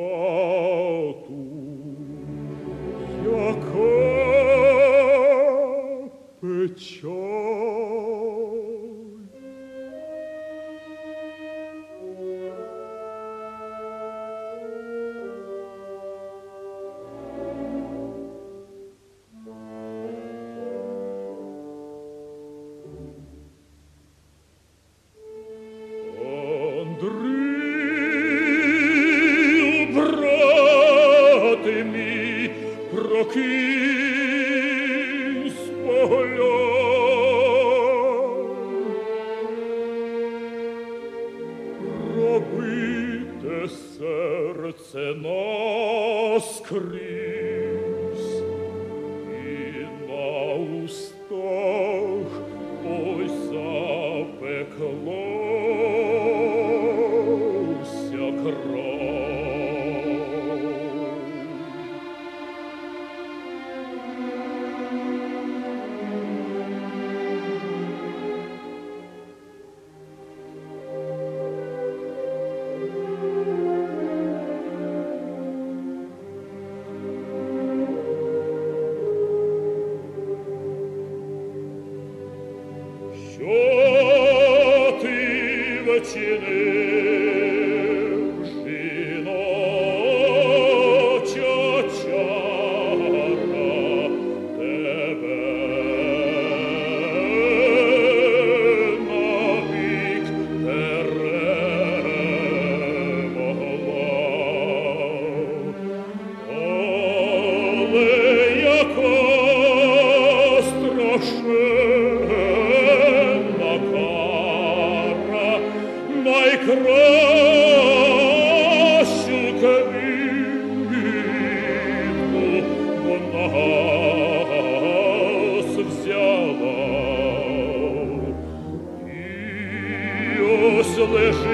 Jacob, Jacob, сердце, но скрыть. ось